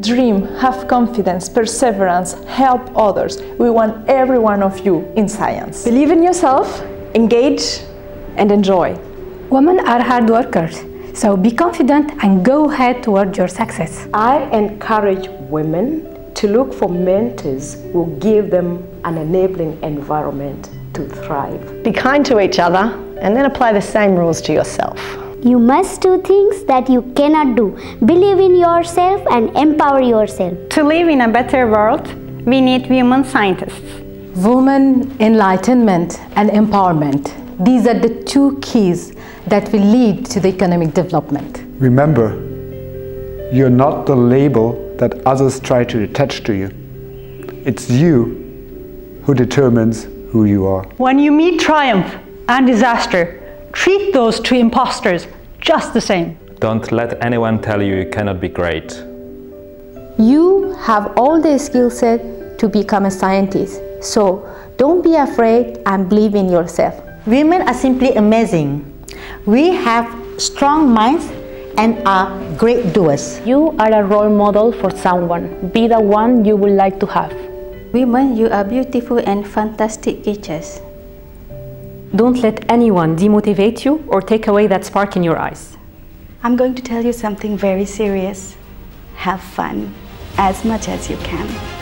Dream, have confidence, perseverance, help others. We want every one of you in science. Believe in yourself, engage, and enjoy. Women are hard workers, so be confident and go ahead toward your success. I encourage women to look for mentors who give them an enabling environment to thrive. Be kind to each other and then apply the same rules to yourself. You must do things that you cannot do. Believe in yourself and empower yourself. To live in a better world, we need women scientists. Women enlightenment and empowerment. These are the two keys that will lead to the economic development. Remember, you're not the label that others try to attach to you. It's you who determines who you are. When you meet triumph and disaster, treat those two imposters just the same. Don't let anyone tell you you cannot be great. You have all the skill set to become a scientist. So don't be afraid and believe in yourself. Women are simply amazing. We have strong minds and are great doers. You are a role model for someone. Be the one you would like to have. Women, you are beautiful and fantastic teachers. Don't let anyone demotivate you or take away that spark in your eyes. I'm going to tell you something very serious. Have fun as much as you can.